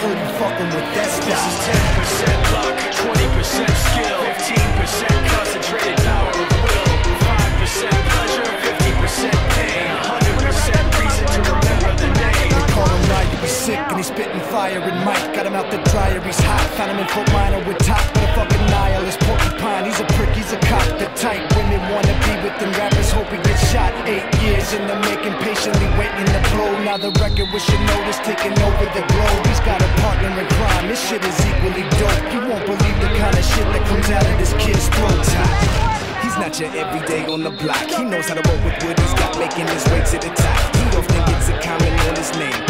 heard he fucking with that This stuff. is 10% dryer, he's hot. Found him in Fort Minor with top, but a fucking nihilist porcupine. He's a prick, he's a cop. The type women wanna be with them rappers, hope he gets shot. Eight years in the making, patiently waiting to blow. Now the record with your notice taking over the globe. He's got a partner in crime, this shit is equally dope. You won't believe the kind of shit that comes out of this kid's throat. He's not your everyday on the block. He knows how to work with what he's got, making his way to the top. He often gets a comment on his name.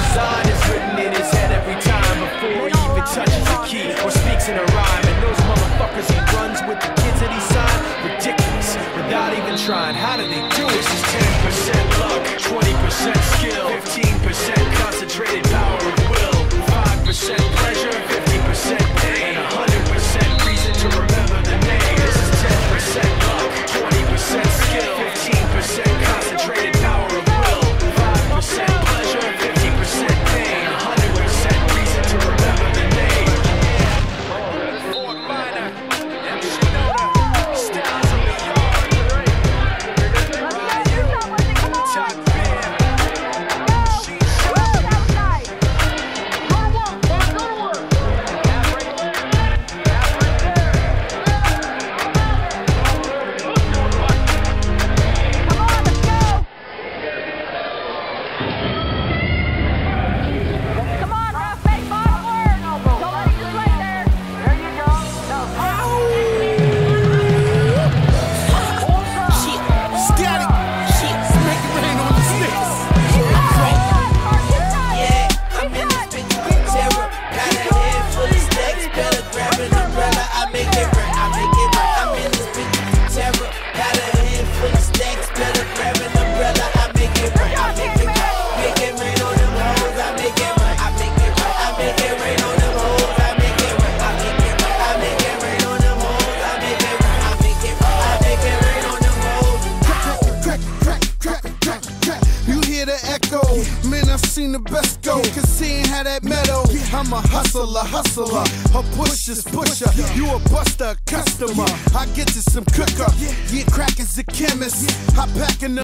even trying. How do they do it? This is 10% luck, 20% skill, 15% seen the best go. Cause seeing how that meadow. I'm a hustler, hustler. A pusher's pusher. You a buster, customer. I get you some cooker. Yeah, crack is a chemist. I pack in the